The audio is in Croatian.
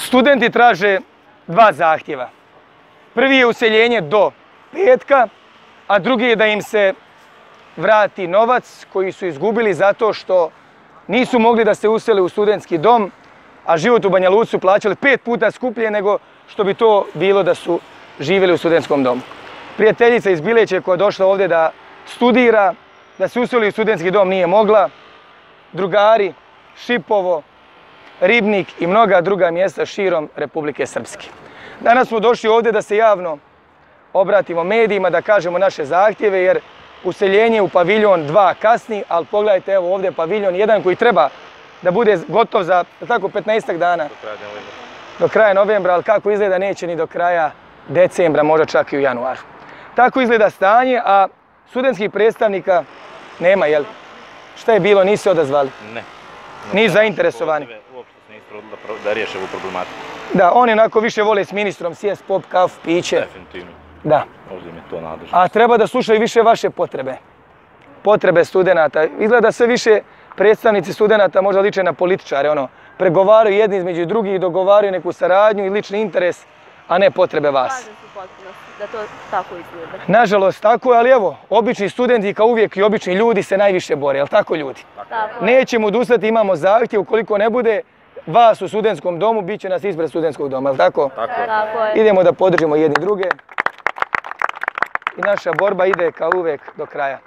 Studenti traže dva zahtjeva. Prvi je useljenje do petka, a drugi je da im se vrati novac koji su izgubili zato što nisu mogli da se usele u studentski dom, a život u Banja Luci su plaćali pet puta skuplje nego što bi to bilo da su živjeli u studentskom domu. Prijateljica iz Bileće koja je došla ovdje da studira, da se useli u studentski dom nije mogla. Drugari, Šipovo, Ribnik i mnoga druga mjesta širom Republike Srpske. Danas smo došli ovdje da se javno obratimo medijima, da kažemo naše zahtjeve, jer useljenje u paviljon 2 kasni, ali pogledajte evo ovdje paviljon 1 koji treba da bude gotov za tako 15 dana. Do kraja novembra. Do kraja novembra, ali kako izgleda neće ni do kraja decembra, možda čak i u januaru. Tako izgleda stanje, a studentskih predstavnika nema, jel? Šta je bilo, nisu se odazvali? Ne. Nisu zainteresovani. Uopšte se nisu trudili da riješe ovu problematiku. Da, oni onako više vole s ministrom sjest, pop, kaf, piće. Definitivno. Da. Možda im je to nadležno. A treba da slušaju više vaše potrebe. Potrebe studenata. Izgleda da sve više predstavnici studenata možda liče na političare, ono, pregovaraju jedni između drugih, dogovaraju neku saradnju i lični interes, a ne potrebe vas. Da to tako izgleda. Nažalost, tako je, ali evo, obični studenti kao uvijek i obični ljudi se najviše bore, jel tako ljudi? Tako. Nećemo odustati, imamo zahtjev, ukoliko ne bude vas u studentskom domu, bit će nas ispred studentskog doma, jel tako? Tako je. Tako je. Idemo da podržimo jedni druge i naša borba ide kao uvijek do kraja.